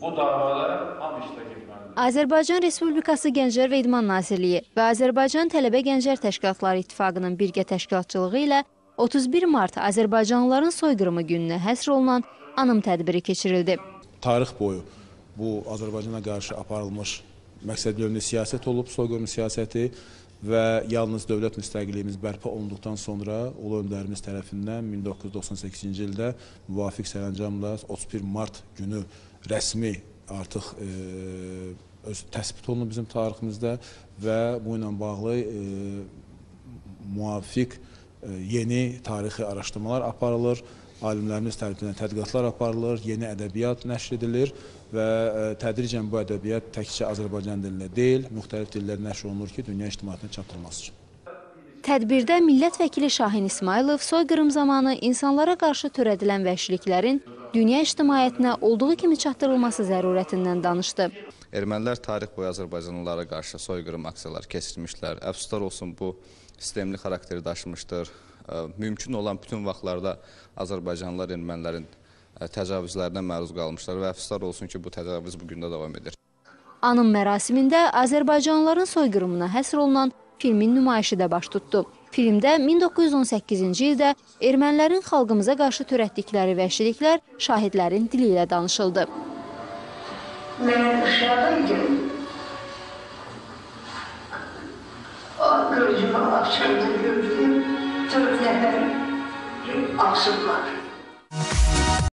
Bu davada ham iştirak etməlidir. Azərbaycan Respublikası Gənclər və İdman Nazirliyi və Azərbaycan Tələbə Gənclər Təşkilatları İttifaqının birgə təşkilatçılığı ilə 31 mart Azərbaycanlıların soyqırımı gününə həsr olunan anım tədbiri keçirildi. tarix boyu bu Azərbaycana qarşı aparılmış məqsədyönlü siyasət olub, soyqırım siyasəti və yalnız dövlət müstəqilliyimiz bərpa olunduqdan sonra ulu öndərimiz tərəfindən 1998-ci ildə müvafiq sərəncamla 31 mart günü rəsmi artıq e, öz təsbit olunub bizim tariximizdə və bu ilə bağlı e, müvafiq e, yeni tarixi araşdırmalar aparılır, alimlərimiz tərəfindən tədqiqatlar aparılır, yeni ədəbiyyat nəşr edilir və e, tədricən bu ədəbiyyat təkcə Azərbaycan dilində deyil, müxtəlif dillərdə nəşr olunur ki, dünya ictimaiyyətinə çatdırılması üçün. Tədbirdə millət vəkili Şahin İsmailov soyqırım zamanı insanlara qarşı törədilən vəhşiliklərin dünya ictimaiyyətinə olduğu kimi çatdırılması zərurətindən danışdı. Ermənilər tarix boyu Azərbaycanlılara qarşı soyqırım aksiyaları keçirmişlər. Əfsuslar olsun bu sistemli xarakteri daşımışdır. Mümkün olan bütün vaxtlarda Azərbaycanlılar ermənilərin təcavüzlərinə məruz qalmışlar və əfsuslar olsun ki, bu təcavüz bu gün də davam edir. Anım mərasimində Azərbaycanlıların soyqırımına həsr olunan filmin nümayişi də baş tutdu. Filmdə 1918-ci ildə ermənilərin xalqımıza qarşı törətdikləri vəhşiliklər şahidlərin dili ilə danışıldı. Ben dışarıdaydım. O gözümü açıldı to reflect that you are so lucky.